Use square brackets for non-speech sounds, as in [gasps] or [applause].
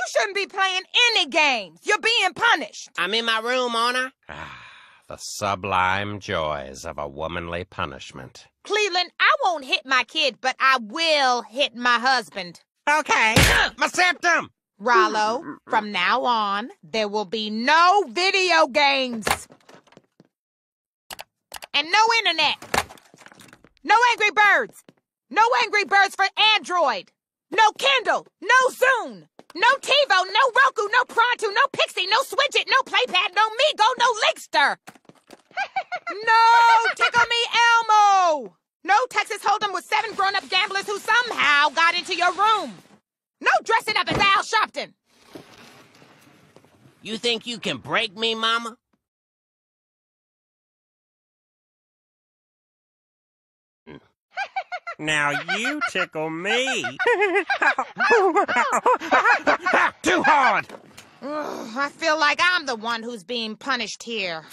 You shouldn't be playing any games. You're being punished. I'm in my room, Honor. Ah, the sublime joys of a womanly punishment. Cleveland, I won't hit my kid, but I will hit my husband. Okay, [gasps] my septum! Rallo, mm, mm, mm, from now on, there will be no video games. And no internet. No Angry Birds. No Angry Birds for Android. No Kindle. No Zune. No TiVo. No Roku. No Pronto. No Pixie. No Switchit. No Playpad. No Mego. No Linkster. [laughs] no Tickle Me Elmo. No Texas Hold'em with seven grown-up gamblers who somehow got into your room. No dressing up as Al Sharpton. You think you can break me, Mama? Now you tickle me. [laughs] Too hard! Ugh, I feel like I'm the one who's being punished here.